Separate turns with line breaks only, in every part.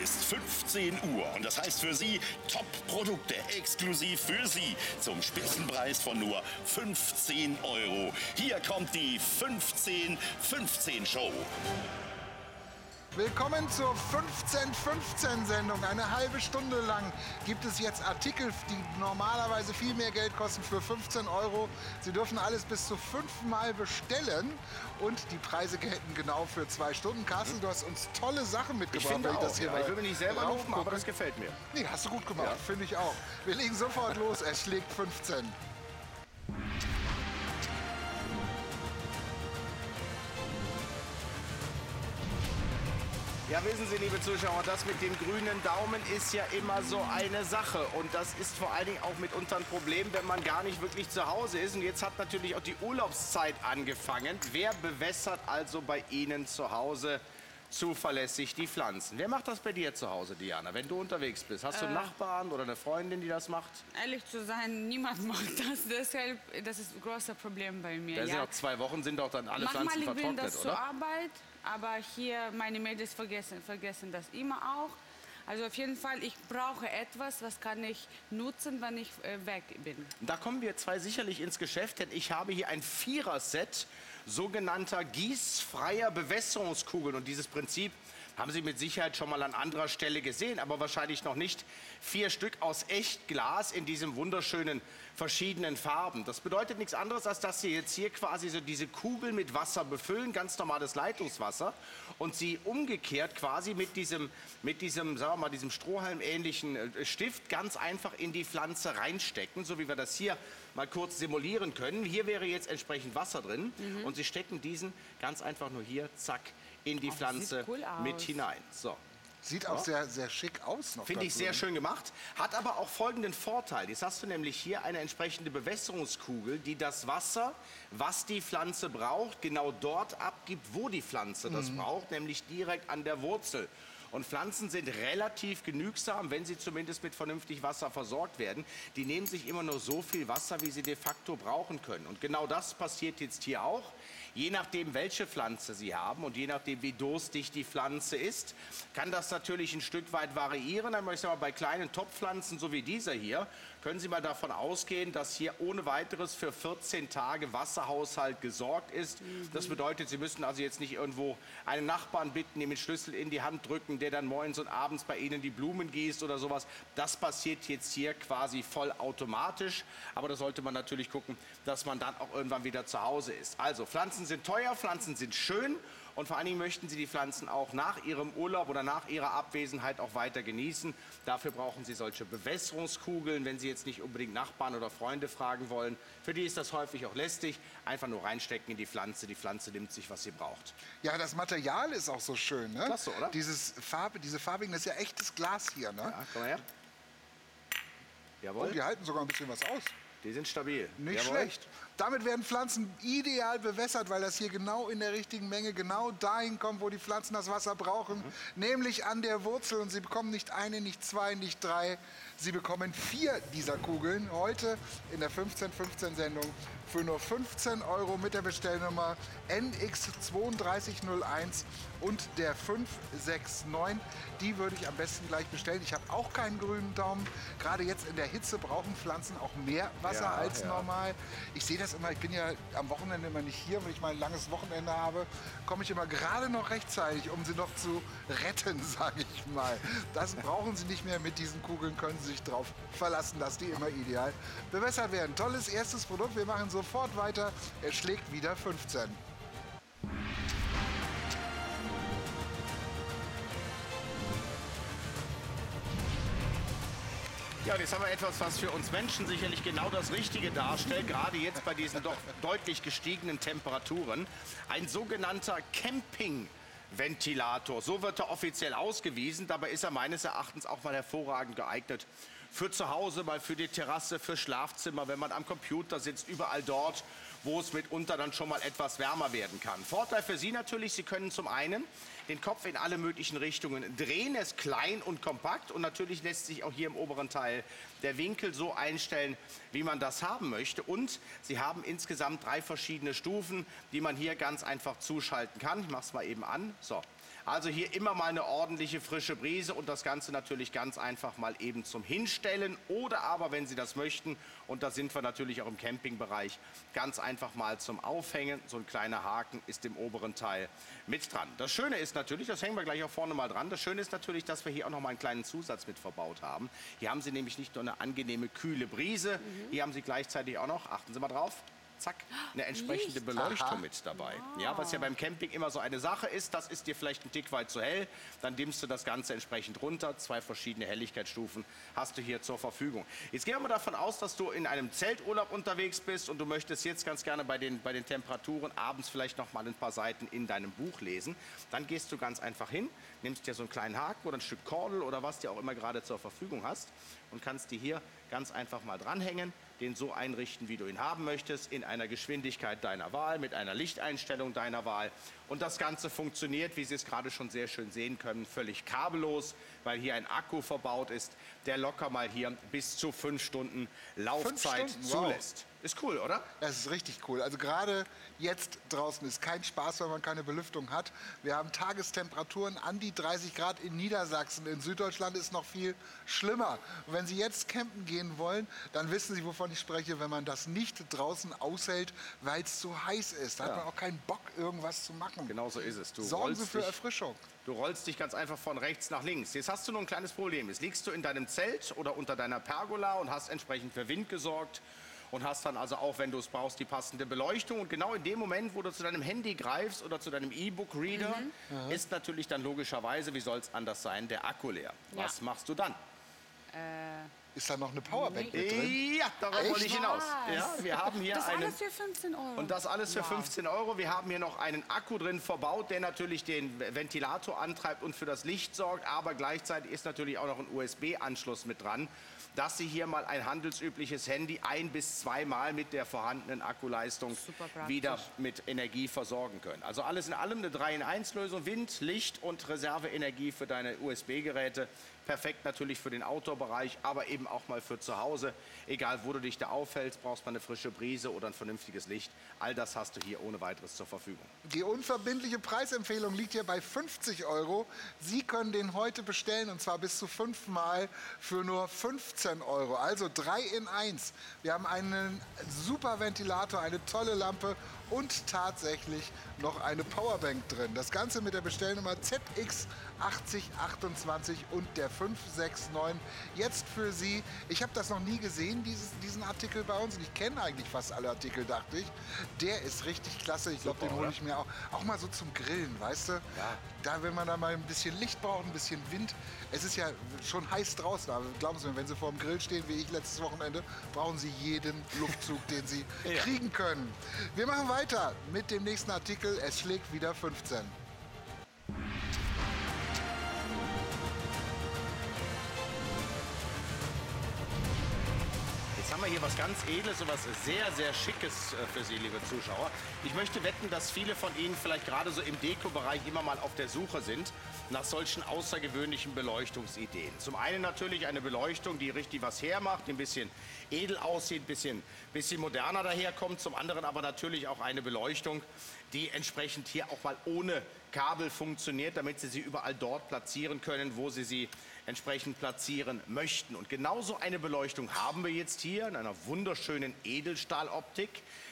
Es ist 15 Uhr und das heißt für Sie Top-Produkte exklusiv für Sie zum Spitzenpreis von nur 15 Euro. Hier kommt die 15-15 Show.
Willkommen zur 15-15-Sendung. Eine halbe Stunde lang gibt es jetzt Artikel, die normalerweise viel mehr Geld kosten für 15 Euro. Sie dürfen alles bis zu fünfmal bestellen und die Preise gelten genau für zwei Stunden. Carsten, du hast uns tolle Sachen mitgebracht.
Ich finde auch,
das hier
ja. Ich will mir nicht selber loben, aber das gefällt mir.
Nee, hast du gut gemacht,
Ja.
finde ich auch. Wir legen sofort los, es schlägt 15.
Ja, wissen Sie, liebe Zuschauer, das mit dem grünen Daumen ist ja immer so eine Sache. Und das ist vor allen Dingen auch mitunter ein Problem, wenn man gar nicht wirklich zu Hause ist. Und jetzt hat natürlich auch die Urlaubszeit angefangen. Wer bewässert also bei Ihnen zu Hause zuverlässig die Pflanzen? Wer macht das bei dir zu Hause, Diana, wenn du unterwegs bist? Hast du einen Nachbarn oder eine Freundin, die das macht?
Ehrlich zu sein, niemand macht das. Deshalb, das ist ein großes Problem bei mir.
Da sind
ja.
noch zwei Wochen, sind doch dann alle
Manchmal
Pflanzen
ich bin
vertrocknet,
das zur
oder?
Arbeit, aber hier meine Mädels vergessen, vergessen das immer auch. Also auf jeden Fall, ich brauche etwas, was kann ich nutzen, wenn ich äh, weg bin.
Da kommen wir zwei sicherlich ins Geschäft, denn ich habe hier ein Vierer-Set sogenannter gießfreier Bewässerungskugeln. Und dieses Prinzip haben Sie mit Sicherheit schon mal an anderer Stelle gesehen, aber wahrscheinlich noch nicht. Vier Stück aus Echtglas in diesem wunderschönen verschiedenen Farben. Das bedeutet nichts anderes, als dass Sie jetzt hier quasi so diese Kugel mit Wasser befüllen, ganz normales Leitungswasser, und Sie umgekehrt quasi mit diesem, mit diesem, sagen wir mal, diesem Strohhalm-ähnlichen äh, Stift ganz einfach in die Pflanze reinstecken, so wie wir das hier mal kurz simulieren können. Hier wäre jetzt entsprechend Wasser drin und Sie stecken diesen ganz einfach nur hier, zack, in die
Oh,
Pflanze
cool
mit hinein. So.
Sieht auch sehr, sehr schick aus noch.
Finde ich
dazu,
sehr schön gemacht. Hat aber auch folgenden Vorteil. Jetzt hast du nämlich hier eine entsprechende Bewässerungskugel, die das Wasser, was die Pflanze braucht, genau dort abgibt, wo die Pflanze das
Mhm.
braucht, nämlich direkt an der Wurzel. Und Pflanzen sind relativ genügsam, wenn sie zumindest mit vernünftig Wasser versorgt werden. Die nehmen sich immer nur so viel Wasser, wie sie de facto brauchen können. Und genau das passiert jetzt hier auch. Je nachdem, welche Pflanze Sie haben und je nachdem, wie durstig die Pflanze ist, kann das natürlich ein Stück weit variieren. Aber ich sag mal, bei kleinen Topfpflanzen, so wie dieser hier, können Sie mal davon ausgehen, dass hier ohne weiteres für 14 Tage Wasserhaushalt gesorgt ist. Das bedeutet, Sie müssen also jetzt nicht irgendwo einen Nachbarn bitten, ihm den Schlüssel in die Hand drücken, der dann morgens und abends bei Ihnen die Blumen gießt oder sowas. Das passiert jetzt hier quasi vollautomatisch. Aber da sollte man natürlich gucken, dass man dann auch irgendwann wieder zu Hause ist. Also Pflanzen sind teuer, Pflanzen sind schön. Und vor allen Dingen möchten Sie die Pflanzen auch nach Ihrem Urlaub oder nach Ihrer Abwesenheit auch weiter genießen. Dafür brauchen Sie solche Bewässerungskugeln, wenn Sie jetzt nicht unbedingt Nachbarn oder Freunde fragen wollen. Für die ist das häufig auch lästig. Einfach nur reinstecken in die Pflanze. Die Pflanze nimmt sich, was sie braucht.
Ja, das Material ist auch so schön, ne?
Klasse, oder?
Dieses Farbe, diese farbigen, das ist ja echtes Glas hier, ne?
Ja, komm mal her.
Oh,
Jawohl,
die halten sogar ein bisschen was aus.
die sind stabil.
Nicht
Jawohl.
schlecht. Damit werden Pflanzen ideal bewässert, weil das hier genau in der richtigen Menge, genau dahin kommt, wo die Pflanzen das Wasser brauchen,
Mhm.
nämlich an der Wurzel. Und sie bekommen nicht eine, nicht zwei, nicht drei, sie bekommen vier dieser Kugeln heute in der 15-15-Sendung für nur 15 Euro mit der Bestellnummer NX3201 und der 569. Die würde ich am besten gleich bestellen. Ich habe auch keinen grünen Daumen. Gerade jetzt in der Hitze brauchen Pflanzen auch mehr Wasser
Ja,
als
ja.
normal. Ich sehe das immer, ich bin ja am Wochenende immer nicht hier, wenn ich mal ein langes Wochenende habe, komme ich immer gerade noch rechtzeitig, um sie noch zu retten, sage ich mal. Das brauchen sie nicht mehr. Mit diesen Kugeln können sie sich darauf verlassen, dass die immer ideal bewässert werden. Tolles erstes Produkt. Wir machen sofort weiter. Es schlägt wieder 15.
Ja, jetzt haben wir etwas, was für uns Menschen sicherlich genau das Richtige darstellt, gerade jetzt bei diesen doch deutlich gestiegenen Temperaturen. Ein sogenannter Campingventilator. So wird er offiziell ausgewiesen. Dabei ist er meines Erachtens auch mal hervorragend geeignet. Für zu Hause, mal für die Terrasse, für Schlafzimmer, wenn man am Computer sitzt, überall dort, wo es mitunter dann schon mal etwas wärmer werden kann. Vorteil für Sie natürlich, Sie können zum einen den Kopf in alle möglichen Richtungen drehen. Er ist klein und kompakt und natürlich lässt sich auch hier im oberen Teil der Winkel so einstellen, wie man das haben möchte. Und Sie haben insgesamt drei verschiedene Stufen, die man hier ganz einfach zuschalten kann. Ich mache es mal eben an. So. Also hier immer mal eine ordentliche frische Brise und das Ganze natürlich ganz einfach mal eben zum Hinstellen oder aber, wenn Sie das möchten, und da sind wir natürlich auch im Campingbereich, ganz einfach mal zum Aufhängen. So ein kleiner Haken ist im oberen Teil mit dran. Das Schöne ist natürlich, das hängen wir gleich auch vorne mal dran, das Schöne ist natürlich, dass wir hier auch noch mal einen kleinen Zusatz mit verbaut haben. Hier haben Sie nämlich nicht nur eine angenehme kühle Brise, mhm. hier haben Sie gleichzeitig auch noch, achten Sie mal drauf, zack, eine entsprechende
Licht.
Beleuchtung
Aha.
mit dabei. Ja, was ja beim Camping immer so eine Sache ist, das ist dir vielleicht ein Tick weit zu hell, dann dimmst du das Ganze entsprechend runter. Zwei verschiedene Helligkeitsstufen hast du hier zur Verfügung. Jetzt gehen wir mal davon aus, dass du in einem Zelturlaub unterwegs bist und du möchtest jetzt ganz gerne bei den, bei den Temperaturen abends vielleicht noch mal ein paar Seiten in deinem Buch lesen. Dann gehst du ganz einfach hin, nimmst dir so einen kleinen Haken oder ein Stück Kordel oder was dir auch immer gerade zur Verfügung hast und kannst die hier ganz einfach mal dranhängen, den so einrichten, wie du ihn haben möchtest, in einer Geschwindigkeit deiner Wahl, mit einer Lichteinstellung deiner Wahl. Und das Ganze funktioniert, wie Sie es gerade schon sehr schön sehen können, völlig kabellos, weil hier ein Akku verbaut ist, der locker mal hier bis zu fünf Stunden Laufzeit
Stunden? Wow.
zulässt. Ist cool, oder?
Das ist richtig cool. Also gerade jetzt draußen ist kein Spaß, wenn man keine Belüftung hat. Wir haben Tagestemperaturen an die 30 Grad in Niedersachsen. In Süddeutschland ist noch viel schlimmer. Und wenn Sie jetzt campen gehen wollen, dann wissen Sie, wovon ich spreche, wenn man das nicht draußen aushält, weil es zu heiß ist. Da hat man auch keinen Bock, irgendwas zu machen.
Genau so ist es. Du
Sorgen Sie
rollst
für
dich-
Erfrischung.
Du rollst dich ganz einfach von rechts nach links. Jetzt hast du nur ein kleines Problem. Jetzt liegst du in deinem Zelt oder unter deiner Pergola und hast entsprechend für Wind gesorgt und hast dann also auch, wenn du es brauchst, die passende Beleuchtung. Und genau in dem Moment, wo du zu deinem Handy greifst oder zu deinem E-Book-Reader, ist natürlich dann logischerweise, wie soll es anders sein, der Akku leer.
Ja.
Was machst du dann?
Ist da noch eine Powerbank mit drin?
Ja, darauf wollte ich hinaus.
Was?
Ja, wir haben hier
Das
einen...
alles für 15 Euro.
Und das alles für
Wow.
15 Euro. Wir haben hier noch einen Akku drin verbaut, der natürlich den Ventilator antreibt und für das Licht sorgt. Aber gleichzeitig ist natürlich auch noch ein USB-Anschluss mit dran, dass Sie hier mal ein handelsübliches Handy ein- bis zweimal mit der vorhandenen Akkuleistung wieder mit Energie versorgen können. Also alles in allem eine 3-in-1-Lösung. Wind, Licht und Reserveenergie für deine USB-Geräte. Perfekt natürlich für den Outdoor-Bereich, aber eben auch mal für zu Hause. Egal, wo du dich da aufhältst, brauchst man eine frische Brise oder ein vernünftiges Licht. All das hast du hier ohne weiteres zur Verfügung.
Die unverbindliche Preisempfehlung liegt hier bei 50 Euro. Sie können den heute bestellen und zwar bis zu fünfmal für nur 15 Euro. Also drei in eins. Wir haben einen super Ventilator, eine tolle Lampe und tatsächlich noch eine Powerbank drin. Das Ganze mit der Bestellnummer ZX8028 und der 569. Jetzt für Sie. Ich habe das noch nie gesehen, dieses, diesen Artikel bei uns. Und ich kenne eigentlich fast alle Artikel, dachte ich. Der ist richtig klasse. Ich glaube, den hole ich mir auch, auch mal so zum Grillen, weißt du? Da, wenn man da mal ein bisschen Licht braucht, ein bisschen Wind. Es ist ja schon heiß draußen, aber glauben Sie mir, wenn Sie vor dem Grill stehen, wie ich letztes Wochenende, brauchen Sie jeden Luftzug, den Sie kriegen können. Wir machen weiter mit dem nächsten Artikel. Es schlägt wieder 15.
haben wir hier was ganz Edles und was sehr, sehr Schickes äh, für Sie, liebe Zuschauer. Ich möchte wetten, dass viele von Ihnen vielleicht gerade so im Deko-Bereich immer mal auf der Suche sind nach solchen außergewöhnlichen Beleuchtungsideen. Zum einen natürlich eine Beleuchtung, die richtig was hermacht, ein bisschen edel aussieht, ein bisschen, bisschen moderner daherkommt. Zum anderen aber natürlich auch eine Beleuchtung, die entsprechend hier auch mal ohne Kabel funktioniert, damit Sie sie überall dort platzieren können, wo Sie sie entsprechend platzieren möchten. Und genauso eine Beleuchtung haben wir jetzt hier in einer wunderschönen Edelstahloptik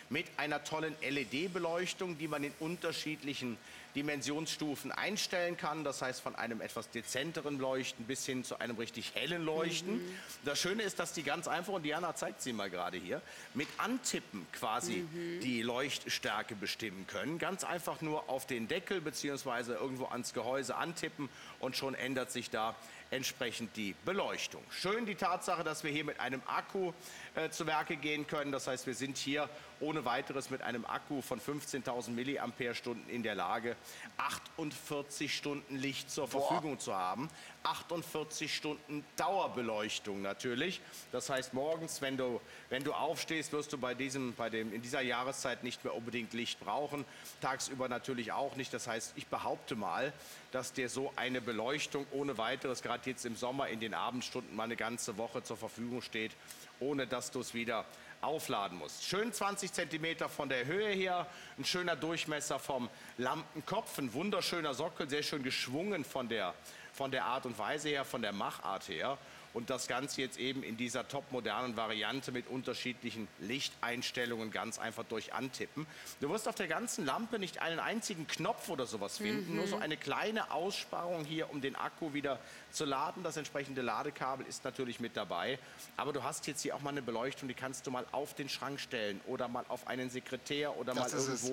mit einer tollen LED-Beleuchtung, die man in unterschiedlichen Dimensionsstufen einstellen kann. Das heißt, von einem etwas dezenteren Leuchten bis hin zu einem richtig hellen Leuchten. Das Schöne ist, dass die ganz einfach, und Diana zeigt sie mal gerade hier, mit Antippen quasi die Leuchtstärke bestimmen können. Ganz einfach nur auf den Deckel bzw. irgendwo ans Gehäuse antippen und schon ändert sich da entsprechend die Beleuchtung. Schön die Tatsache, dass wir hier mit einem Akku äh, zu Werke gehen können. Das heißt, wir sind hier ohne weiteres mit einem Akku von 15.000 Milliampere-Stunden in der Lage, 48 Stunden Licht zur Verfügung zu haben. 48 Stunden Dauerbeleuchtung natürlich. Das heißt, morgens, wenn du, wenn du aufstehst, wirst du bei diesem, bei dem, in dieser Jahreszeit nicht mehr unbedingt Licht brauchen. Tagsüber natürlich auch nicht. Das heißt, ich behaupte mal, dass dir so eine Beleuchtung ohne weiteres, gerade jetzt im Sommer in den Abendstunden, mal eine ganze Woche zur Verfügung steht, ohne dass du es wieder aufladen musst. Schön 20 Zentimeter von der Höhe her, ein schöner Durchmesser vom Lampenkopf, ein wunderschöner Sockel, sehr schön geschwungen von der, von der Art und Weise her, von der Machart her. Und das Ganze jetzt eben in dieser topmodernen Variante mit unterschiedlichen Lichteinstellungen ganz einfach durch antippen. Du wirst auf der ganzen Lampe nicht einen einzigen Knopf oder sowas finden, nur so eine kleine Aussparung hier, um den Akku wieder zu laden. Das entsprechende Ladekabel ist natürlich mit dabei. Aber du hast jetzt hier auch mal eine Beleuchtung, die kannst du mal auf den Schrank stellen oder mal auf einen Sekretär oder
Das
mal
ist es.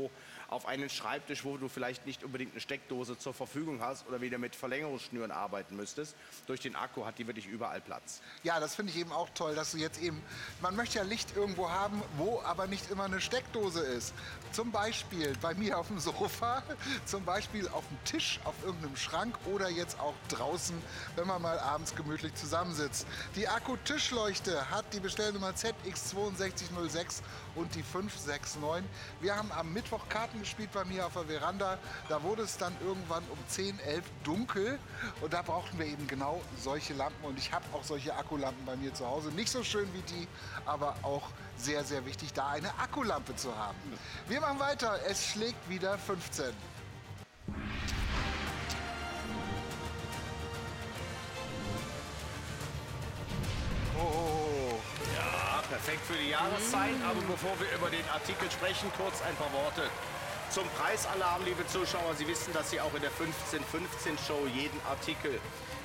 Auf einen Schreibtisch, wo du vielleicht nicht unbedingt eine Steckdose zur Verfügung hast oder wieder mit Verlängerungsschnüren arbeiten müsstest. Durch den Akku hat die wirklich überall Platz.
Ja, das finde ich eben auch toll, dass du jetzt eben, man möchte ja Licht irgendwo haben, wo aber nicht immer eine Steckdose ist. Zum Beispiel bei mir auf dem Sofa, zum Beispiel auf dem Tisch, auf irgendeinem Schrank oder jetzt auch draußen, wenn man mal abends gemütlich zusammensitzt. Die Akku-Tischleuchte hat die Bestellnummer ZX6206 und die 569. Wir haben am Mittwoch Karten gespielt bei mir auf der Veranda. Da wurde es dann irgendwann um 10, 11 dunkel und da brauchten wir eben genau solche Lampen und ich habe auch solche Akkulampen bei mir zu Hause. Nicht so schön wie die, aber auch sehr, sehr wichtig, da eine Akkulampe zu haben. Wir machen weiter. Es schlägt wieder 15. Oh,
Ja, perfekt für die Jahreszeit. Aber bevor wir über den Artikel sprechen, kurz ein paar Worte zum Preisalarm, liebe Zuschauer. Sie wissen, dass Sie auch in der 1515-Show jeden Artikel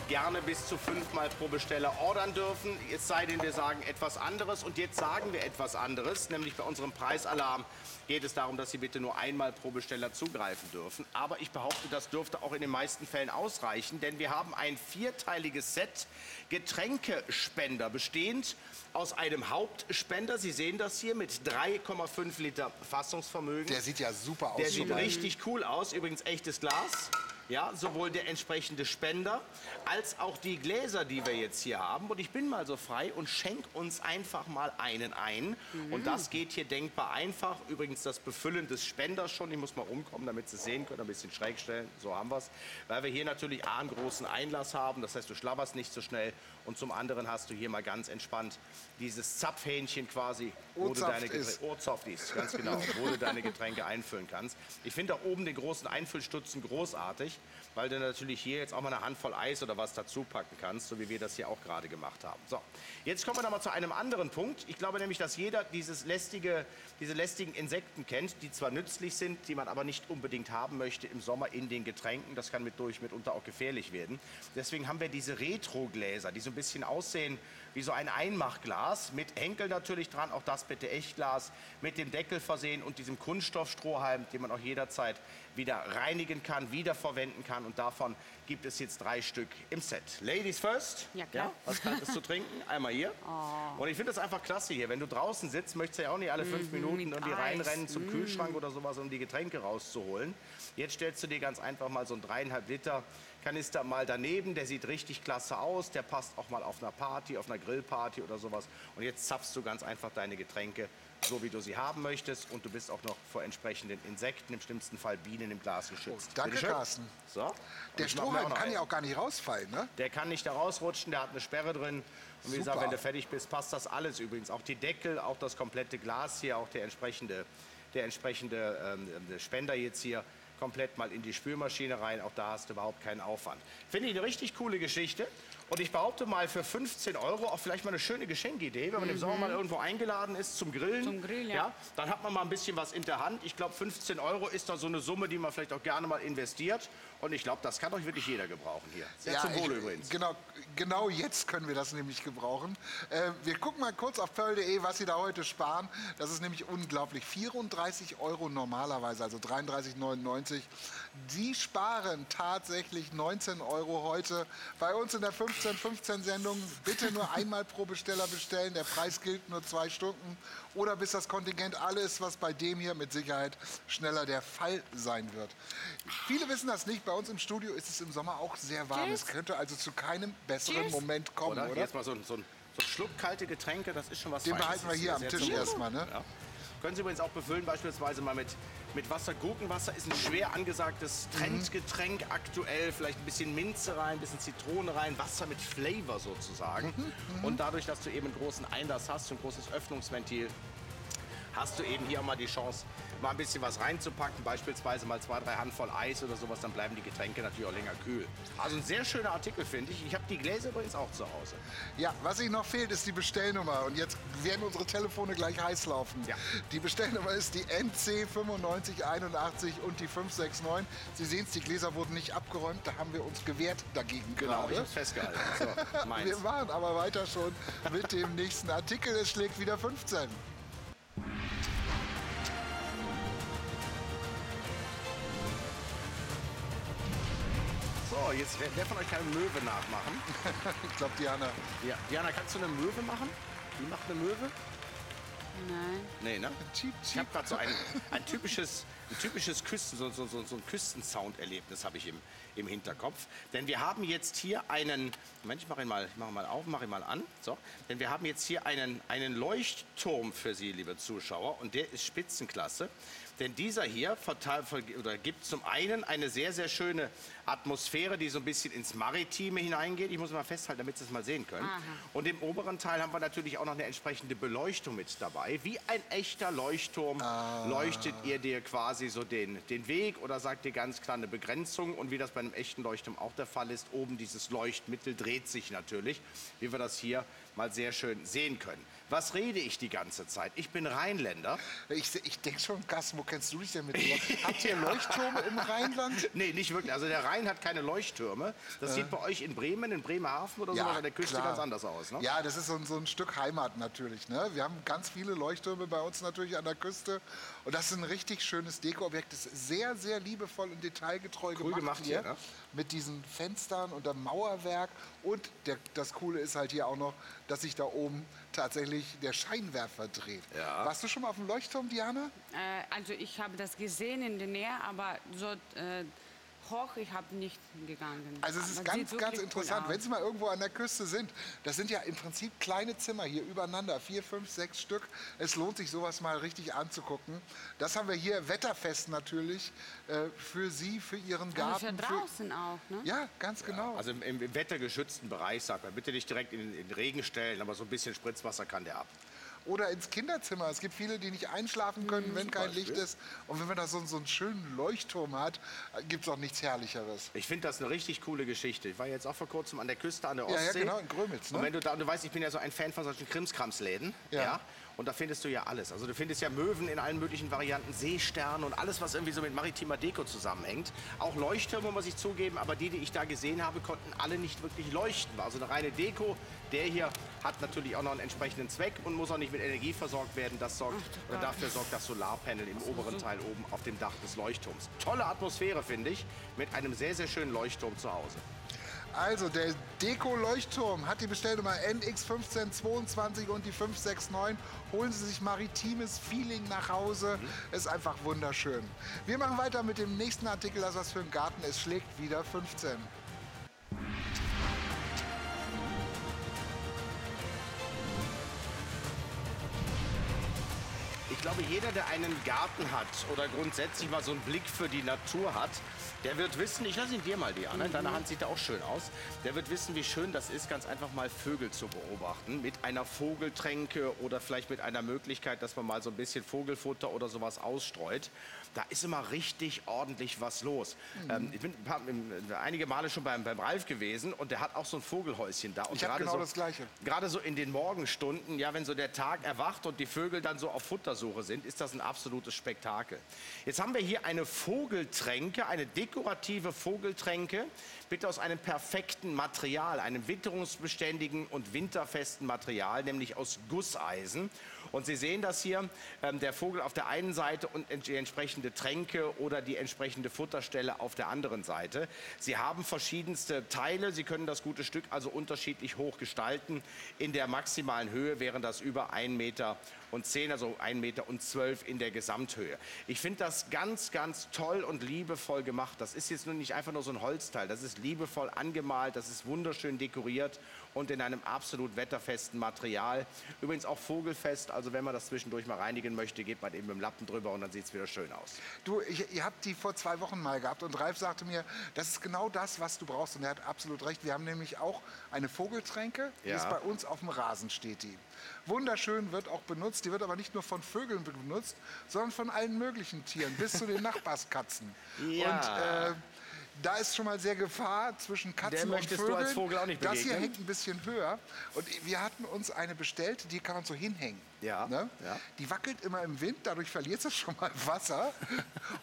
gerne bis zu fünfmal pro Besteller ordern dürfen. Es sei denn, wir sagen etwas anderes. Und jetzt sagen wir etwas anderes, nämlich bei unserem Preisalarm geht es darum, dass Sie bitte nur einmal pro Besteller zugreifen dürfen. Aber ich behaupte, das dürfte auch in den meisten Fällen ausreichen, denn wir haben ein vierteiliges Set Getränkespender bestehend aus einem Hauptspender. Sie sehen das hier mit 3,5 Liter Fassungsvermögen.
der sieht ja super aus.
Der sieht richtig cool aus. Übrigens echtes Glas. Ja, sowohl der entsprechende Spender als auch die Gläser, die wir jetzt hier haben. Und ich bin mal so frei und schenk uns einfach mal einen ein. Und das geht hier denkbar einfach. Übrigens das Befüllen des Spenders schon. Ich muss mal rumkommen, damit Sie es sehen können. Ein bisschen schräg stellen. So haben wir es. Weil wir hier natürlich A, einen großen Einlass haben. Das heißt, du schlabberst nicht so schnell. Und zum anderen hast du hier mal ganz entspannt dieses Zapfhähnchen quasi, wo du deine
ist.
Getränke, Ohrzapft ist, ganz genau, wo du deine Getränke einfüllen kannst. Ich finde da oben den großen Einfüllstutzen großartig, weil du natürlich hier jetzt auch mal eine Handvoll Eis oder was dazu packen kannst, so wie wir das hier auch gerade gemacht haben. So, jetzt kommen wir noch mal zu einem anderen Punkt. Ich glaube nämlich, dass jeder dieses lästige, diese lästigen Insekten kennt, die zwar nützlich sind, die man aber nicht unbedingt haben möchte im Sommer in den Getränken. Das kann mit durch mitunter auch gefährlich werden. Deswegen haben wir diese Retro-Gläser, die so ein bisschen aussehen wie so ein Einmachglas mit Henkel natürlich dran, auch das bitte Echtglas, mit dem Deckel versehen und diesem Kunststoffstrohhalm, den man auch jederzeit wieder reinigen kann, wiederverwenden kann und davon gibt es jetzt drei Stück im Set. Ladies first.
Ja, klar.
was kann es zu trinken? Einmal hier. Und ich finde das einfach klasse hier. Wenn du draußen sitzt, möchtest du ja auch nicht alle fünf Minuten
mit
irgendwie
Eis.
reinrennen zum Kühlschrank oder sowas, um die Getränke rauszuholen. Jetzt stellst du dir ganz einfach mal so einen dreieinhalb Liter Kanister mal daneben. Der sieht richtig klasse aus. Der passt auch mal auf einer Party, auf einer Grillparty oder sowas. Und jetzt zapfst du ganz einfach deine Getränke so, wie du sie haben möchtest. Und du bist auch noch vor entsprechenden Insekten, im schlimmsten Fall Bienen im Glas geschützt.
Oh, danke. Carsten.
So.
Der Strohhalm kann ja auch gar nicht rausfallen, ne?
Der kann nicht da rausrutschen, der hat eine Sperre drin. Und wie gesagt, wenn du fertig bist, passt das alles übrigens. Auch die Deckel, auch das komplette Glas hier, auch der entsprechende, der entsprechende ähm, der Spender jetzt hier komplett mal in die Spülmaschine rein. Auch da hast du überhaupt keinen Aufwand. Finde ich eine richtig coole Geschichte. Und ich behaupte mal, für 15 Euro auch vielleicht mal eine schöne Geschenkidee, wenn man im Sommer mal irgendwo eingeladen ist zum Grillen.
Mhm. Zum Grillen, ja.
Dann hat man mal ein bisschen was in der Hand. Ich glaube, 15 Euro ist da so eine Summe, die man vielleicht auch gerne mal investiert. Und ich glaube, das kann doch wirklich jeder gebrauchen hier. Sehr zum Wohle übrigens.
Genau, genau jetzt können wir das nämlich gebrauchen. Äh, wir gucken mal kurz auf pearl.de, was Sie da heute sparen. Das ist nämlich unglaublich. 34 Euro normalerweise, also 33,99. Sie sparen tatsächlich 19 Euro heute bei uns in der 15-15-Sendung. Bitte nur einmal pro Besteller bestellen. Der Preis gilt nur zwei Stunden oder bis das Kontingent alle ist, was bei dem hier mit Sicherheit schneller der Fall sein wird. Viele wissen das nicht. Bei uns im Studio ist es im Sommer auch sehr warm.
Cheers.
Es könnte also zu keinem besseren
Cheers.
Moment kommen,
Oder?
oder?
Jetzt mal so, ein- so, ein, so ein Schluck kalte Getränke, das ist schon was
Den
Feines
behalten wir hier am Tisch erstmal, ne?
Ja. Können Sie übrigens auch befüllen, beispielsweise mal mit, mit Wasser. Gurkenwasser ist ein schwer angesagtes
Mhm.
Trendgetränk aktuell. Vielleicht ein bisschen Minze rein, ein bisschen Zitrone rein, Wasser mit Flavor sozusagen.
Mhm,
Und dadurch, dass du eben einen großen Einlass hast, ein großes Öffnungsventil, hast du eben hier auch mal die Chance, mal ein bisschen was reinzupacken, beispielsweise mal zwei, drei Handvoll Eis oder sowas, dann bleiben die Getränke natürlich auch länger kühl. Also ein sehr schöner Artikel, finde ich. Ich habe die Gläser übrigens auch zu Hause.
Ja, was Ihnen noch fehlt, ist die Bestellnummer. Und jetzt werden unsere Telefone gleich heiß laufen.
Ja.
Die Bestellnummer ist die NC 9581 und die 569. Sie sehen es, die Gläser wurden nicht abgeräumt. Da haben wir uns gewehrt dagegen
Genau, ich
gerade.
habe festgehalten. So.
Wir machen aber weiter schon mit dem nächsten Artikel. Es schlägt wieder 15.
So, jetzt wer, wer von euch kann eine Möwe nachmachen?
Ich glaube, Diana.
Ja. Diana, kannst du eine Möwe machen? Wie macht eine Möwe?
Nein.
Nee, ne?
Cheap,
Ich
cheap.
habe gerade so ein, ein typisches, ein typisches Küsten, so, so, so, so ein Küstensound-Erlebnis habe ich im, im Hinterkopf. Denn wir haben jetzt hier einen, Moment, ich mache ihn mal, ich mache ihn mal auf, mache ihn mal an. So, denn wir haben jetzt hier einen, einen Leuchtturm für Sie, liebe Zuschauer, und der ist Spitzenklasse. Denn dieser hier verteil, ver- oder gibt zum einen eine sehr, sehr schöne Atmosphäre, die so ein bisschen ins Maritime hineingeht. Ich muss mal festhalten, damit Sie es mal sehen können. Und im oberen Teil haben wir natürlich auch noch eine entsprechende Beleuchtung mit dabei. Wie ein echter Leuchtturm leuchtet ihr dir quasi so den, den Weg oder sagt dir ganz klar eine Begrenzung. Und wie das bei einem echten Leuchtturm auch der Fall ist, oben dieses Leuchtmittel dreht sich natürlich, wie wir das hier mal sehr schön sehen können. Was rede ich die ganze Zeit? Ich bin Rheinländer.
Ich, ich denke schon, Carsten, wo kennst du dich denn mit? Habt ihr Leuchttürme im Rheinland?
Nee, nicht wirklich. Also der Rhein hat keine Leuchttürme. Das sieht bei euch in Bremen, in Bremerhaven oder so an der Küste
klar.
ganz anders aus. Ne?
Ja, das ist so ein, so ein Stück Heimat natürlich. Ne? Wir haben ganz viele Leuchttürme bei uns natürlich an der Küste. Und das ist ein richtig schönes Dekoobjekt. Das ist sehr, sehr liebevoll und detailgetreu gemacht,
gemacht
hier.
hier, ne?
Mit diesen Fenstern und dem Mauerwerk. Und der, das Coole ist halt hier auch noch, dass sich da oben tatsächlich der Scheinwerfer dreht.
Ja.
Warst du schon mal auf dem Leuchtturm, Diana?
Äh, also ich habe das gesehen in der Nähe, aber so äh, hoch, ich habe nicht gegangen.
Also es
Aber
ist ganz, ganz interessant, wenn Sie mal irgendwo an der Küste sind. Das sind ja im Prinzip kleine Zimmer hier übereinander, vier, fünf, sechs Stück. Es lohnt sich sowas mal richtig anzugucken. Das haben wir hier wetterfest natürlich äh, für Sie, für Ihren Garten.
für draußen auch, ne?
ja, ganz genau.
Also im, im wettergeschützten Bereich, sagt man, bitte nicht direkt in, in den Regen stellen, aber so ein bisschen Spritzwasser kann der ab.
Oder ins Kinderzimmer. Es gibt viele, die nicht einschlafen können, wenn kein Licht ist. Und wenn man da so, so einen schönen Leuchtturm hat, gibt es auch nichts Herrlicheres.
Ich finde das eine richtig coole Geschichte. Ich war jetzt auch vor kurzem an der Küste an der
Ja, ja,
Ostsee.
genau, in Grömitz, ne?
Und wenn du da, du weißt, ich bin ja so ein Fan von solchen Krimskramsläden.
Ja.
Und da findest du ja alles. Also du findest ja Möwen in allen möglichen Varianten, Seesterne und alles, was irgendwie so mit maritimer Deko zusammenhängt. Auch Leuchttürme, muss ich zugeben, aber die, die ich da gesehen habe, konnten alle nicht wirklich leuchten. War also eine reine Deko. Der hier hat natürlich auch noch einen entsprechenden Zweck und muss auch nicht mit Energie versorgt werden. Das sorgt, oder dafür sorgt das Solarpanel im oberen Teil oben auf dem Dach des Leuchtturms. Tolle Atmosphäre, finde ich, mit einem sehr, sehr schönen Leuchtturm zu Hause.
Also, der Deko-Leuchtturm hat die Bestellnummer NX1522 und die 569. Holen Sie sich maritimes Feeling nach Hause. Ist einfach wunderschön. Wir machen weiter mit dem nächsten Artikel, das was für ein Garten. Es schlägt wieder 15.
glaube, jeder, der einen Garten hat oder grundsätzlich mal so einen Blick für die Natur hat, der wird wissen, ich lasse ihn dir mal, Diana, in deiner Hand sieht er auch schön aus, der wird wissen, wie schön das ist, ganz einfach mal Vögel zu beobachten. Mit einer Vogeltränke oder vielleicht mit einer Möglichkeit, dass man mal so ein bisschen Vogelfutter oder sowas ausstreut. Da ist immer richtig ordentlich was los. Ähm, ich bin ein paar, einige Male schon beim, beim Ralf gewesen und der hat auch so ein Vogelhäuschen da. Und
Ich hab
gerade
genau
so,
das Gleiche.
Gerade so in den Morgenstunden, ja, wenn so der Tag erwacht und die Vögel dann so auf Futtersuche sind, ist das ein absolutes Spektakel. Jetzt haben wir hier eine Vogeltränke, eine dekorative Vogeltränke, bitte aus einem perfekten Material, einem witterungsbeständigen und winterfesten Material, nämlich aus Gusseisen. Und Sie sehen das hier, ähm, der Vogel auf der einen Seite und die entsprechende Tränke oder die entsprechende Futterstelle auf der anderen Seite. Sie haben verschiedenste Teile, Sie können das gute Stück also unterschiedlich hoch gestalten. In der maximalen Höhe wären das über 1 Meter und 10, also 1 Meter und 12 in der Gesamthöhe. Ich finde das ganz, ganz toll und liebevoll gemacht. Das ist jetzt nun nicht einfach nur so ein Holzteil, das ist liebevoll angemalt, das ist wunderschön dekoriert und in einem absolut wetterfesten Material. Übrigens auch vogelfest, also wenn man das zwischendurch mal reinigen möchte, geht man eben mit dem Lappen drüber und dann sieht es wieder schön aus.
Du, ich, ihr habt die vor zwei Wochen mal gehabt und Ralf sagte mir, das ist genau das, was du brauchst. Und er hat absolut recht. Wir haben nämlich auch eine Vogeltränke, die
Ja.
ist bei uns auf dem Rasen steht die. Wunderschön wird auch benutzt. Die wird aber nicht nur von Vögeln benutzt, sondern von allen möglichen Tieren, bis zu den Nachbarskatzen.
Ja.
Und äh, da ist schon mal sehr Gefahr zwischen Katzen
Der
und
möchtest du
Vögeln.
als Vogel auch nicht
Das hier
begegnen?
hängt ein bisschen höher. Und wir hatten uns eine bestellt, die kann man so hinhängen.
Ja,
Ne?
ja.
Die wackelt immer im Wind, dadurch verliert sie schon mal Wasser.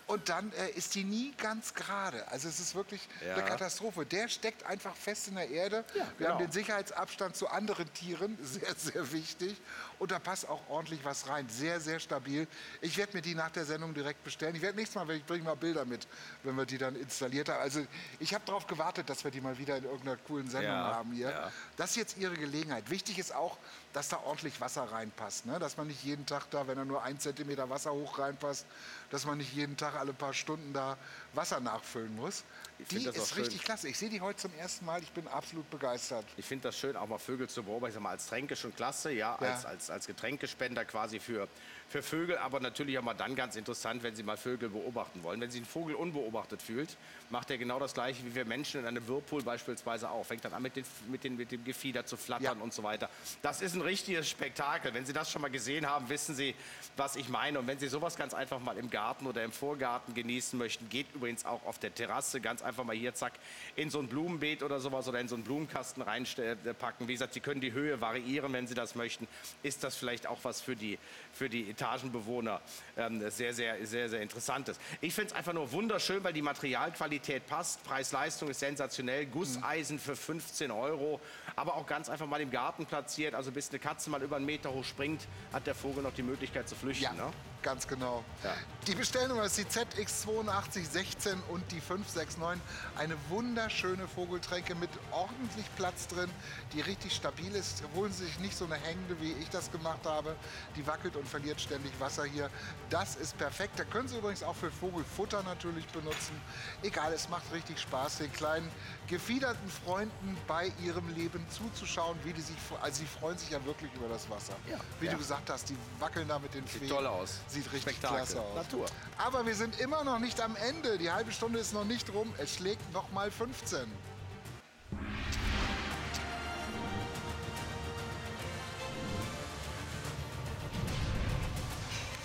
Und dann äh, ist die nie ganz gerade. Also es ist wirklich
Ja.
eine Katastrophe. Der steckt einfach fest in der Erde. Wir
genau.
haben den Sicherheitsabstand zu anderen Tieren, sehr, sehr wichtig. Und da passt auch ordentlich was rein. Sehr, sehr stabil. Ich werde mir die nach der Sendung direkt bestellen. Ich werde nächstes Mal, ich bringe mal Bilder mit, wenn wir die dann installiert haben. Also ich habe darauf gewartet, dass wir die mal wieder in irgendeiner coolen Sendung
Ja,
haben hier.
ja.
Das ist jetzt Ihre Gelegenheit. Wichtig ist auch, dass da ordentlich Wasser reinpasst. Ne? Dass man nicht jeden Tag da, wenn da nur ein Zentimeter Wasser hoch reinpasst, dass man nicht jeden Tag alle paar Stunden da Wasser nachfüllen muss.
find
Die ist
schön.
richtig klasse. Ich sehe die heute zum ersten Mal. Ich bin absolut begeistert.
Ich finde das schön, auch mal Vögel zu beobachten. Ich sag mal, als Tränke schon klasse, ja,
Ja.
Als, als, als Getränkespender quasi für, für Vögel. Aber natürlich auch mal dann ganz interessant, wenn Sie mal Vögel beobachten wollen. Wenn Sie einen Vogel unbeobachtet fühlt, macht er genau das Gleiche wie wir Menschen in einem Whirlpool beispielsweise auch. Fängt dann an, mit, den, mit, den, mit dem Gefieder zu flattern
Ja.
und so weiter. Das ist ein richtiges Spektakel. Wenn Sie das schon mal gesehen haben, wissen Sie, was ich meine. Und wenn Sie sowas ganz einfach mal im Garten oder im Vorgarten genießen möchten, geht übrigens auch auf der Terrasse ganz einfach mal hier, zack, in so ein Blumenbeet oder sowas oder in so einen Blumenkasten reinpacken. Wie gesagt, Sie können die Höhe variieren, wenn Sie das möchten. Ist das vielleicht auch was für die, für die Etagenbewohner ähm, sehr, sehr, sehr, sehr interessantes. Ich finde es einfach nur wunderschön, weil die Materialqualität passt. Preis-Leistung ist sensationell. Gusseisen für 15 Euro, aber auch ganz einfach mal im Garten platziert. Also bis eine Katze mal über einen Meter hoch springt, hat der Vogel noch die Möglichkeit zu flüchten.
Ja,
Ne?
Ganz genau.
Ja.
Die Bestellnummer ist die ZX8216 und die 569. Eine wunderschöne Vogeltränke mit ordentlich Platz drin, die richtig stabil ist. Holen Sie sich nicht so eine hängende, wie ich das gemacht habe. Die wackelt und verliert ständig Wasser hier. Das ist perfekt. Da können Sie übrigens auch für Vogelfutter natürlich benutzen. Egal, es macht richtig Spaß, den kleinen gefiederten Freunden bei ihrem Leben zuzuschauen, wie die sich, also sie freuen sich ja wirklich über das Wasser. wie
ja.
du gesagt hast, die wackeln da mit den Sieht
toll aus.
Sieht richtig
Spektakel.
klasse aus.
Natur.
Aber wir sind immer noch nicht am Ende. Die halbe Stunde ist noch nicht rum. Es schlägt noch mal 15.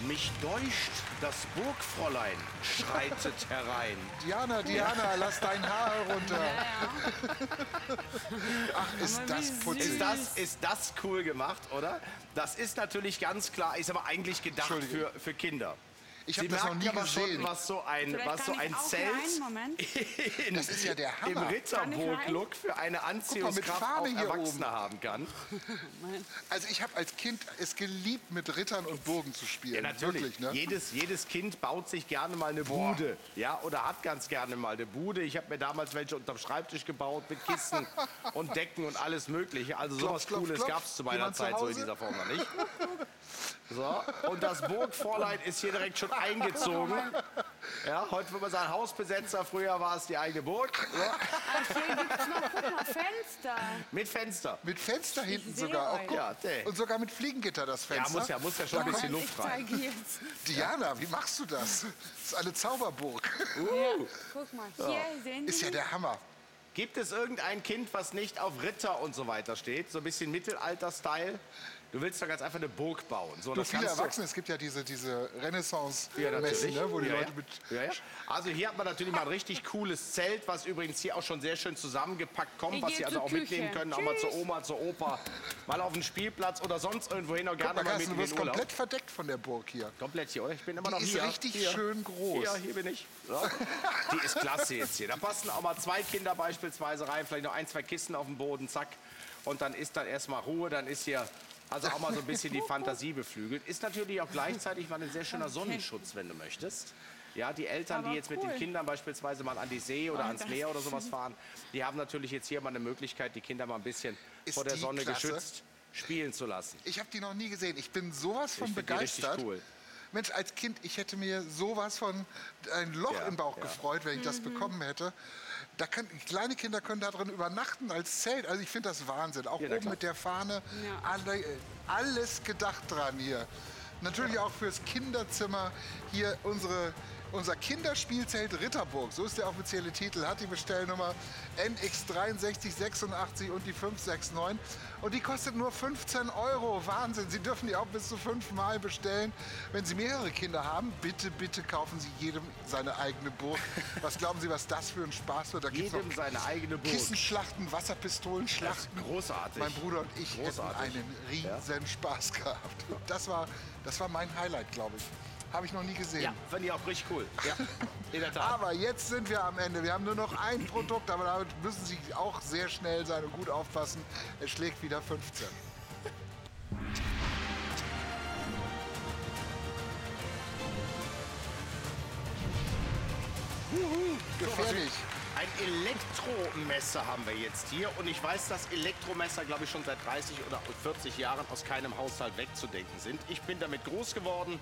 Mich deucht, das Burgfräulein schreitet herein.
Diana, Diana, lass dein Haar herunter. Ach, ist das.
Ist das, ist das cool gemacht, oder? Das ist natürlich ganz klar, ist aber eigentlich gedacht für, für Kinder.
Ich hab
Sie
das noch nie
aber schon,
gesehen.
was so ein,
Vielleicht
was so ein Zelt
rein, Moment.
in,
Das ist ja der
im
Hammer.
Ritterburg-Look für eine Anziehungskraft
Fahne
auf Erwachsene haben kann.
Also ich habe als Kind es geliebt, mit Rittern und Burgen zu spielen.
Ja, natürlich.
Wirklich, ne?
jedes, jedes Kind baut sich gerne mal eine
Boah.
Bude. Ja, oder hat ganz gerne mal eine Bude. Ich habe mir damals welche unterm Schreibtisch gebaut mit Kissen und Decken und alles Mögliche. Also sowas
klopf,
Cooles
klopf.
gab es zu meiner
Jemand zu
Zeit so in dieser Form noch nicht. So, und das Burgfräulein ist hier direkt schon eingezogen. Ja, heute würde man sagen Hausbesetzer, früher war es die eigene Burg.
Ach, hier gibt es noch, guck mal, Fenster.
mit Fenster.
Mit Fenster hinten sogar. Oh.
Ja.
Und sogar mit Fliegengitter das
Ja,
Fenster.
muss ja, muss ja schon ein bisschen Luft
ich
rein.
zeige jetzt.
Diana, wie machst du das? Das ist eine Zauberburg.
Ja, guck mal, hier sehen
Ist ja der Hammer.
Gibt es irgendein Kind, was nicht auf Ritter und so weiter steht? So ein bisschen Mittelalter-Style? Du willst doch ganz einfach eine Burg bauen. So,
Du,
das
viele Erwachsene, es gibt ja diese, diese Renaissance-Messen, ne, wo die
ja,
Leute
ja.
mit
Ja, ja. Also hier hat man natürlich mal ein richtig cooles Zelt, was übrigens hier auch schon sehr schön zusammengepackt kommt, was Sie also auch mitnehmen
Küche.
können, auch mal zur
Tschüss.
Oma, zur Opa, mal auf den Spielplatz oder sonst irgendwo hin, auch gerne
Guck mal,
mal mit
du wirst
Urlaub.
komplett verdeckt von der Burg hier.
Komplett hier, oder? Ich bin immer
Die
noch
ist
hier.
richtig
hier.
schön groß.
Ja, hier bin ich. Die ist klasse jetzt hier. Da passen auch mal zwei Kinder beispielsweise rein, vielleicht noch ein, zwei Kissen auf dem Boden, zack. Und dann ist dann erstmal Ruhe, dann ist hier also auch mal so ein bisschen die Fantasie beflügelt. Ist natürlich auch gleichzeitig mal ein sehr schöner Sonnenschutz, wenn du möchtest. Ja, die Eltern, die
Aber
jetzt mit den
cool.
Kindern beispielsweise mal an die See oder
Oh,
ans Meer oder sowas fahren, die haben natürlich jetzt hier mal eine Möglichkeit, die Kinder mal ein bisschen
Ist
vor der
die
Sonne
klasse?
geschützt spielen zu lassen.
Ich habe die noch nie gesehen. Ich bin sowas von
Ich find die richtig
begeistert.
cool.
Mensch, als Kind, ich hätte mir sowas von ein Loch
Ja,
im Bauch
ja.
gefreut, wenn ich das bekommen hätte. Da kann, kleine Kinder können da drin übernachten als Zelt. Also ich finde das Wahnsinn. Auch
Ja,
oben
klar.
mit der Fahne.
Ja.
Alle, alles gedacht dran hier. Natürlich auch fürs Kinderzimmer. Hier unsere, unser Kinderspielzelt Ritterburg. So ist der offizielle Titel. Hat die Bestellnummer NX6386 und die 569. Und die kostet nur 15 Euro. Wahnsinn. Sie dürfen die auch bis zu fünfmal bestellen. Wenn Sie mehrere Kinder haben, bitte, bitte kaufen Sie jedem seine eigene Burg. Was glauben Sie, was das für ein Spaß wird? Da gibt's
Jedem
noch
seine eigene Burg.
Kissenschlachten, Wasserpistolenschlachten.
großartig.
Mein Bruder und ich
Großartig.
hätten einen riesen Spaß gehabt. Das war, das war mein Highlight, glaube ich. Habe ich noch nie gesehen.
Ja, fand ich auch richtig cool. Ja, in der Tat.
Aber jetzt sind wir am Ende. Wir haben nur noch ein Produkt, aber damit müssen Sie auch sehr schnell sein und gut aufpassen. Es schlägt wieder 15. Gefährlich.
Elektromesser haben wir jetzt hier und ich weiß, dass Elektromesser, glaube ich, schon seit 30 oder 40 Jahren aus keinem Haushalt wegzudenken sind. Ich bin damit groß geworden.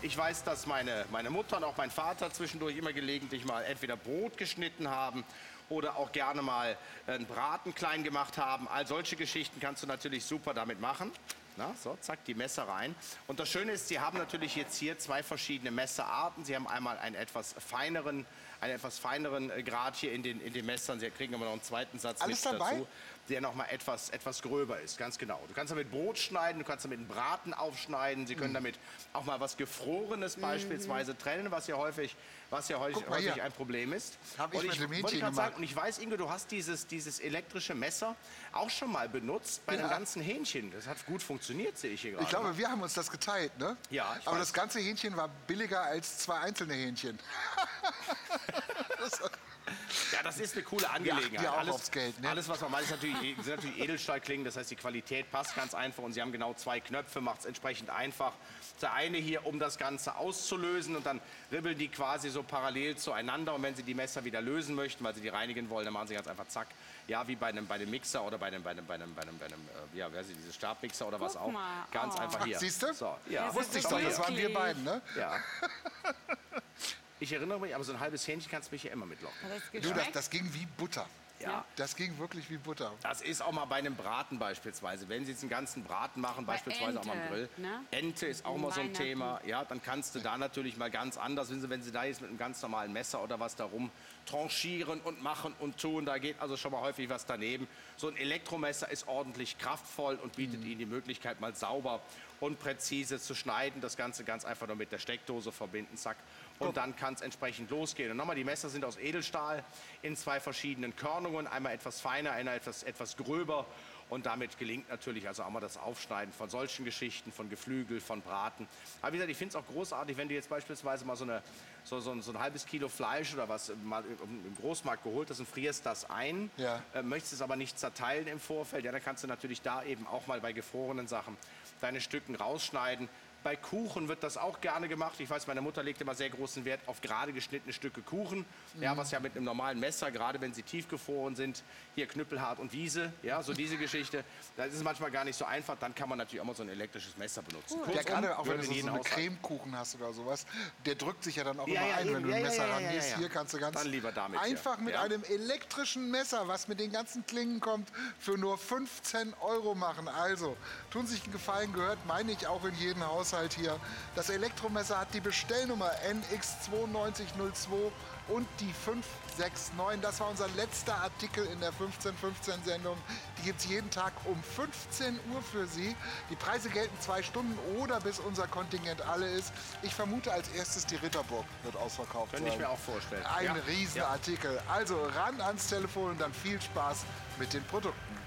Ich weiß, dass meine, meine Mutter und auch mein Vater zwischendurch immer gelegentlich mal entweder Brot geschnitten haben oder auch gerne mal einen Braten klein gemacht haben. All solche Geschichten kannst du natürlich super damit machen. Na, so, zack, die Messer rein. Und das Schöne ist, Sie haben natürlich jetzt hier zwei verschiedene Messerarten. Sie haben einmal einen etwas feineren, einen etwas feineren äh, Grad hier in den, in den Messern. Sie kriegen aber noch einen zweiten Satz
Alles
mit
dabei?
dazu, der noch mal etwas, etwas gröber ist, ganz genau. Du kannst damit Brot schneiden, du kannst damit einen Braten aufschneiden. Sie
Mhm.
können damit auch mal was Gefrorenes beispielsweise trennen, was ja häufig, was ja häufig, häufig ein Problem ist.
Hab ich
und
mit dem Hähnchen gemacht.
sagen, und ich weiß, Inge, du hast dieses, dieses elektrische Messer auch schon mal benutzt bei
Ja.
einem ganzen Hähnchen. Das hat gut funktioniert, sehe ich hier gerade.
Ich glaube, wir haben uns das geteilt, ne?
Ja, ich
Aber
weiß.
das ganze Hähnchen war billiger als zwei einzelne Hähnchen.
Ja, das ist eine coole Angelegenheit.
ja auch
alles,
aufs Geld, ne?
alles, was man macht, ist natürlich, sind natürlich Edelstahlklingen. Das heißt, die Qualität passt ganz einfach. Und Sie haben genau zwei Knöpfe, macht es entsprechend einfach. Der eine hier, um das Ganze auszulösen. Und dann ribbeln die quasi so parallel zueinander. Und wenn Sie die Messer wieder lösen möchten, weil Sie die reinigen wollen, dann machen Sie ganz einfach zack. Ja, wie bei einem, bei einem Mixer oder bei einem, bei einem, bei einem, bei einem, bei einem äh, ja, wer ist dieses Stabmixer oder was
Guck
auch.
mal,
Ganz
oh.
einfach hier.
Siehst du?
So, ja.
Das
Wusste ich doch, das waren wir beiden, ne?
Ja. Ich erinnere mich, aber so ein halbes Hähnchen kannst du mich ja immer mitlocken.
Du, das, das ging wie Butter.
Ja.
Das ging wirklich wie Butter.
Das ist auch mal bei einem Braten beispielsweise. Wenn Sie jetzt einen ganzen Braten machen,
Bei
beispielsweise auch mal am
Ente,
Grill.
ne?
Ente ist auch mal so ein. Thema. Ja, dann kannst du da natürlich mal ganz anders, wenn Sie, wenn Sie da jetzt mit einem ganz normalen Messer oder was darum tranchieren und machen und tun, da geht also schon mal häufig was daneben. So ein Elektromesser ist ordentlich kraftvoll und bietet
Mhm.
Ihnen die Möglichkeit, mal sauber und präzise zu schneiden. Das Ganze ganz einfach nur mit der Steckdose verbinden, zack. Und dann kann es entsprechend losgehen. Und nochmal, die Messer sind aus Edelstahl in zwei verschiedenen Körnungen. Einmal etwas feiner, einer etwas, etwas gröber. Und damit gelingt natürlich also auch mal das Aufschneiden von solchen Geschichten, von Geflügel, von Braten. Aber wie gesagt, ich finde es auch großartig, wenn du jetzt beispielsweise mal so, eine, so, so, ein, so ein halbes Kilo Fleisch oder was mal im im Großmarkt geholt hast und frierst das ein,
Ja.
äh, möchtest es aber nicht zerteilen im Vorfeld, ja, dann kannst du natürlich da eben auch mal bei gefrorenen Sachen deine Stücken rausschneiden. Bei Kuchen wird das auch gerne gemacht. Ich weiß, meine Mutter legt immer sehr großen Wert auf gerade geschnittene Stücke Kuchen. Ja, was ja mit einem normalen Messer, gerade wenn sie tiefgefroren sind, hier Knüppelhart und Wiese, ja, so diese Geschichte, da ist es manchmal gar nicht so einfach. Dann kann man natürlich auch mal so ein elektrisches Messer benutzen.
Ja,
Kurzum,
gerade auch wenn du so, so einen. Cremekuchen hast oder sowas, der drückt sich ja dann auch
Ja,
immer
ja,
ein, wenn du ein Messer rangehst. Hier kannst du ganz
damit
einfach mit einem elektrischen Messer, was mit den ganzen Klingen kommt, für nur 15 Euro machen. Also, tun sich einen Gefallen, gehört, meine ich, auch in Haushalt hier. Das Elektromesser hat die Bestellnummer NX9202 und die 569. Das war unser letzter Artikel in der 1515-Sendung. Die gibt es jeden Tag um 15 Uhr für Sie. Die Preise gelten zwei Stunden oder bis unser Kontingent alle ist. Ich vermute als erstes die Ritterburg wird ausverkauft
Könnte ich mir auch vorstellen.
Ein
Ja.
Riesenartikel. Also ran ans Telefon und dann viel Spaß mit den Produkten.